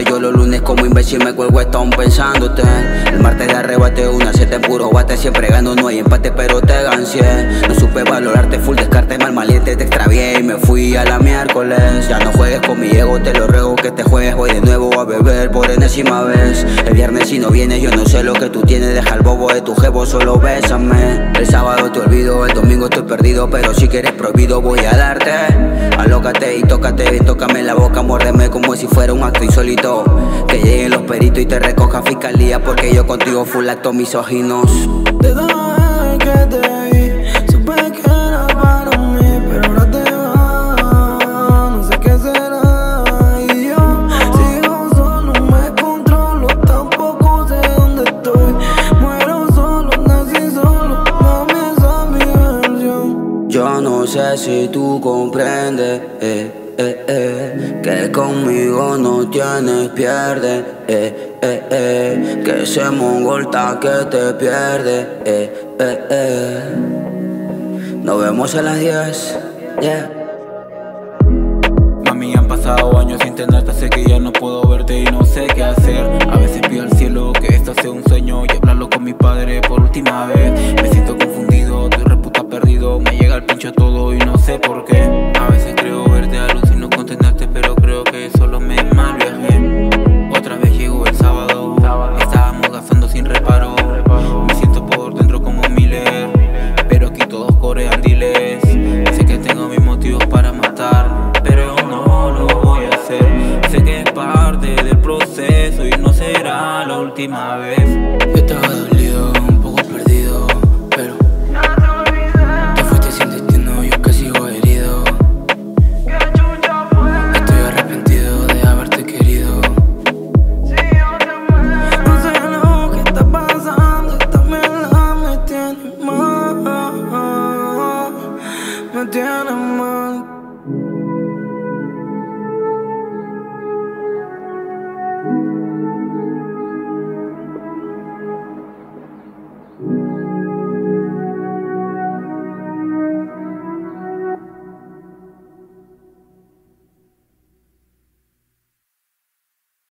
yo los lunes como imbécil me cuelgo están pensándote. El martes de arrebate una siete en puro bate Siempre gano, no hay empate pero te gancié No supe valorarte full descarte mal maliente Te extravié y me fui a la miércoles. Ya no juegues con mi ego te lo ruego que te juegues hoy de nuevo a beber por enésima vez. El viernes si no vienes yo no sé lo que tú tienes. Deja el bobo de tu jevo, solo bésame. El sábado te olvido, el domingo estoy perdido Pero si quieres prohibido voy a darte. Alócate y tócate, tócame la boca, muérdeme como si fuera un acto insólito. Que lleguen los peritos y te recoja fiscalía Porque yo contigo full acto misóginos Yo no sé si tú comprendes eh, eh, eh, Que conmigo no tienes pierde eh, eh, eh, Que ese mongolta que te pierde eh, eh, eh. Nos vemos a las 10 yeah. Mami, han pasado años sin tenerte, sé que ya no puedo verte y no sé qué hacer. A veces pido al cielo que esto sea un sueño y hablarlo con mi padre por última vez. Todo y no sé por qué. A veces creo verte a luz y no contenerte, pero creo que solo me mal viajé. Otra vez llegó el sábado, estábamos gastando sin reparo. Me siento por dentro como Miller, pero aquí todos corean diles. Sé que tengo mis motivos para matar, pero no lo voy a hacer. Sé que es parte del proceso y no será la última vez. Yo